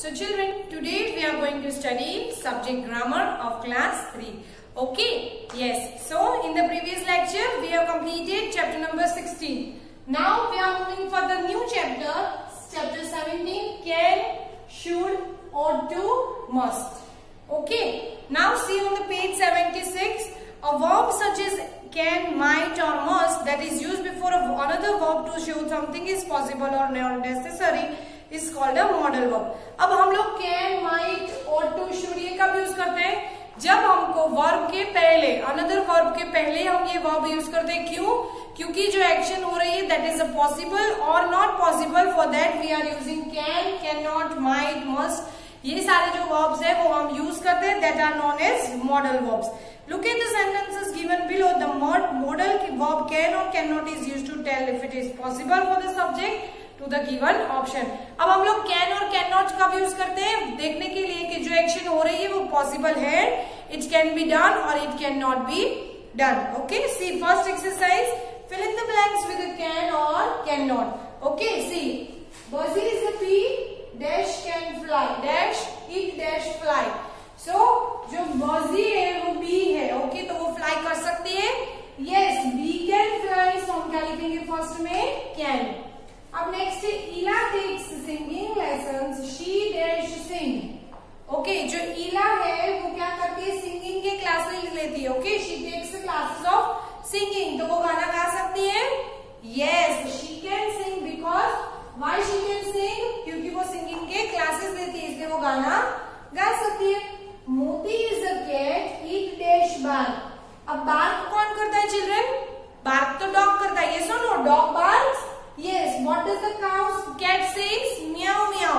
So children, today we are going to study subject grammar of class 3. Okay, yes. So in the previous lecture we have completed chapter number 16. Now we are moving for the new chapter, chapter 17, can, should, ought to, must. Okay, now see on the page 76, a verb such as can, might or must that is used before another verb to show something is possible or necessary is called a modal verb अब हम लोग can might और to should ये कब use करते हैं? जब हमको वर्ब के पहले अनदर वर्ब के पहले हम ये वर्ब यूज़ करते हैं। क्यों? क्योंकि जो एक्शन हो रही है दैट इज़ अ पॉसिबल और not possible for that we are using can can not might must ये सारे जो वर्ब्स है, वो हम यूज़ करते हैं that are known as modal verbs Look at the sentences given below. The modal verb can or cannot is used to tell if it is possible for the to the given option अब हम लोग can और can not कब use करते हैं। देखने के लिए कि जो एक्शन हो रही है, वो पॉसिबल है। इट कैन बी डन और it can not be done okay see first exercise fill in the blanks with a can or cannot okay? See Buzzy is the P dash can fly. Dash it dash fly so जो Buzzy है वो B है okay okay? तो वो fly कर सकती है yes B can fly so हम क्या लिखेंगे फ़र्स्ट में can अब next Ila teaches singing lesson she dash okay जो इला है वो क्या करती है? सिंगिंग के क्लासेस लेती है okay she teaches classes of singing तो वो गाना गा सकती है? Yes she can sing because why she can sing क्योंकि वो सिंगिंग के क्लासेस लेती है इसलिए वो गाना गा सकती है। Moti is a cat it dash bark अब बार्क कौन करता है चिल्ड्रन बार्क तो डॉग करता है ये सुनो dog bark Yes, what does the cow cat says? Meow meow.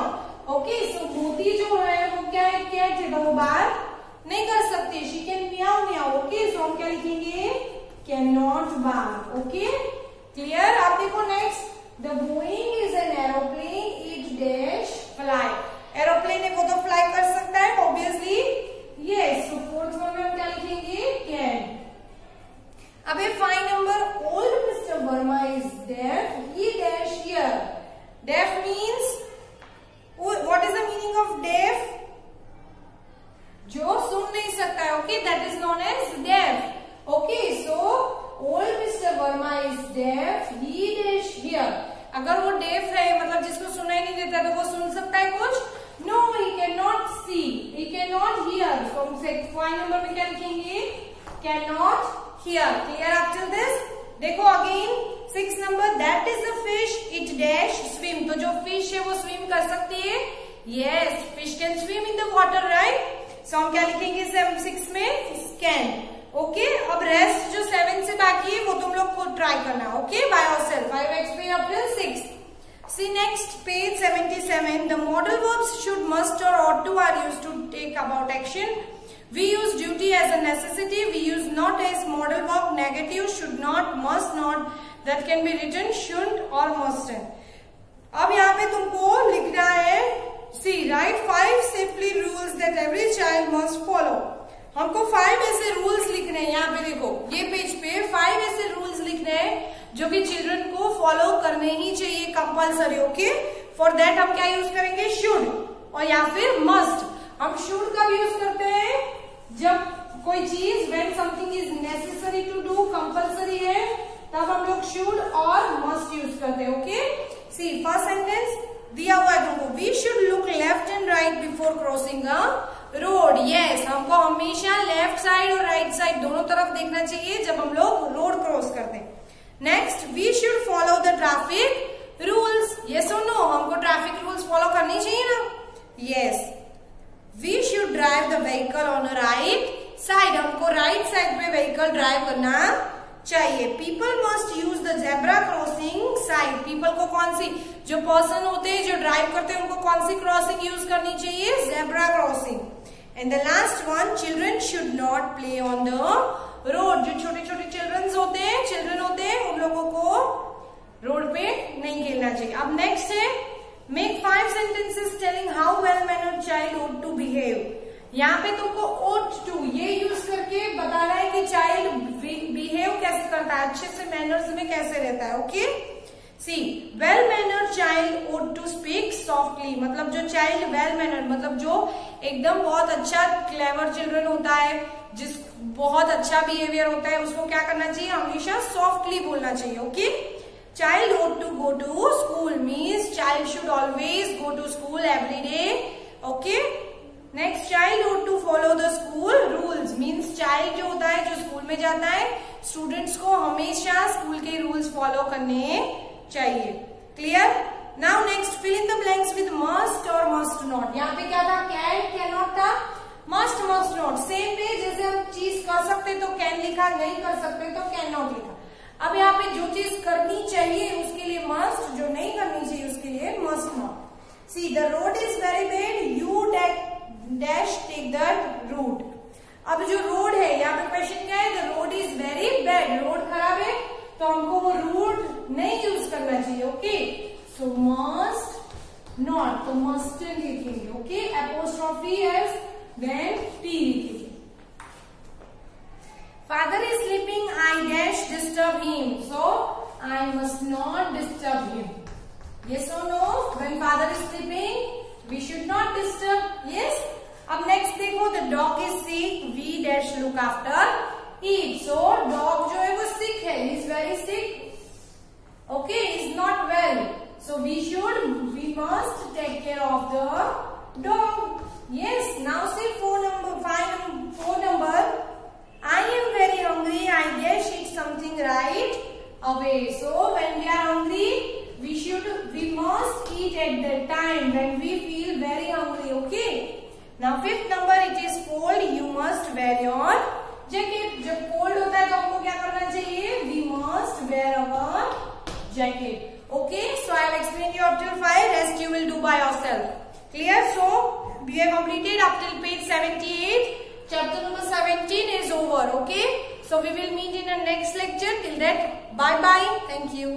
Okay, so मोती जो है वो क्या है कैट है तो वो बार नहीं कर सकती she can meow meow okay so हम क्या लिखेंगे can not bark okay clear आप देखो next the Boeing is an aeroplane it dash fly aeroplane है वो तो फ्लाई कर सकता है obviously yes so fourth one में हम क्या लिखेंगे? कैन अब ये five number old mister Verma is deaf he dash hear deaf means what is the meaning of deaf जो सुन नहीं सकता है okay that is known as deaf okay so old mister Verma is deaf he dash hear अगर वो def है मतलब जिसको सुनाई नहीं देता तो वो सुन सकता है कुछ? No he can not see he can not hear so हम नंबर में क्या लिखेंगे? Can not here clear up till this? देखो again six number that is the fish it dash swim तो जो फ़िश है, वो स्विम कर सकती है? Yes fish can swim in the water right so हम क्या लिखेंगे सिक्स में? कैन ओके अब रेस्ट जो सेवन से बाकी है वो तुम लोग खुद ट्राई करना okay by yourself I explain up till six See next page 77 the modal verbs should must or ought to are used to take about action We use duty as a necessity. We use not as modal verb. Negative should not, must not. That can be written should or mustn't. अब यहाँ पे तुमको लिखना है see write five simply rules that every child must follow हमको five ऐसे rules लिखने हैं। यहाँ पे देखो, ये पेज पे फाइव ऐसे रूल्स लिखने हैं जो कि चिल्ड्रन को फॉलो करने ही चाहिए कंपल्सरी ओके फॉर दैट हम क्या यूज़ करेंगे? शुड और या फिर मस्ट हम शुड कब यूज़ करते हैं। जब कोई चीज़ when something is necessary to do compulsory है, तब हम लोग शुड और मस्ट यूज़ करते हैं ओके सी फ़र्स्ट सेंटेंस दिया हुआ है तुमको we should look left and right before crossing a road yes हमको हमेशा लेफ़्ट साइड और राइट साइड दोनों तरफ़ देखना चाहिए जब हम लोग रोड क्रॉस करते हैं। Next we should follow the traffic rules ये सुनो हमको ट्रैफ़िक रूल्स फॉलो करनी चाहिए ना? Yes we should drive the vehicle on right side हमको राइट साइड पे व्हीकल ड्राइव करना चाहिए। People must use the zebra crossing side people को कौन सी, जो पर्सन होते हैं, जो ड्राइव करते हैं, उनको कौन सी क्रॉसिंग यूज़ करनी चाहिए? Zebra crossing and the last one children should not play on the road जो छोटे छोटे चिल्ड्रन होते हैं चिल्ड्रन होते हैं, उन लोगों को रोड पे नहीं खेलना चाहिए। अब नेक्स्ट है make five sentences telling how well manner child ought to behave यहाँ पे तुमको ओट टू ये यूज़ करके बताना है कि चाइल्ड बिहेव कैसे करता है, अच्छे से मैनर्स में कैसे रहता है okay see well manner child would to speak softly मतलब जो चाइल्ड वेल मैनर मतलब जो एकदम बहुत अच्छा क्लेवर चिल्ड्रन होता है, जिस बहुत अच्छा बिहेवियर होता है, उसको क्या करना चाहिए? हमेशा सॉफ्टली बोलना चाहिए okay child would to go to school means child should always go to school every day okay next child would to follow the school rules means child जो होता है, जो स्कूल में जाता है स्टूडेंट्स को हमेशा स्कूल के रूल्स फॉलो करने चाहिए। Clear now next fill in the blanks with must और मस्ट नॉट यहाँ पे क्या था? कैन कैन नॉट था। मस्ट मस्ट नॉट सेम पे जैसे हम चीज़ कर सकते तो कैन लिखा, नहीं कर सकते तो कैन नॉट लिखा। अब यहाँ पे जो चीज़ करनी चाहिए, उसके लिए मस्ट जो नहीं करनी चाहिए, उसके लिए must not see the road is very bad you dash take the route अब जो रोड है, यहाँ पे क्वेश्चन क्या है? The road is very bad road खराब है? तो हमको वो रूट नहीं यूज़ करना चाहिए ओके सो मस्ट नॉट तो मस्ट लिखेंगे okay apostrophe S then T लिखेंगे। Father is sleeping I dash disturb him so I must not disturb him yes or no? When father is sleeping, we should not disturb, yes? अब next देखो the dog is sick we dash look after eat. So, dog जो है वो sick. He is very sick. Okay, is not well. So we should, we must take care of the dog. Yes. Now say four number five four number. I am very hungry. I guess eat something right away. So when we are hungry, we should we must eat at the time when we feel very hungry. Okay. Now fifth number it is cold. You must wear your jacket जब cold होता है तो हमको क्या करना चाहिए? We must wear our jacket okay so I explain you up five rest you will do by yourself clear so we have completed up till page 78 chapter number 17 is over, okay? So, we will meet in the next lecture. Till that bye bye thank you.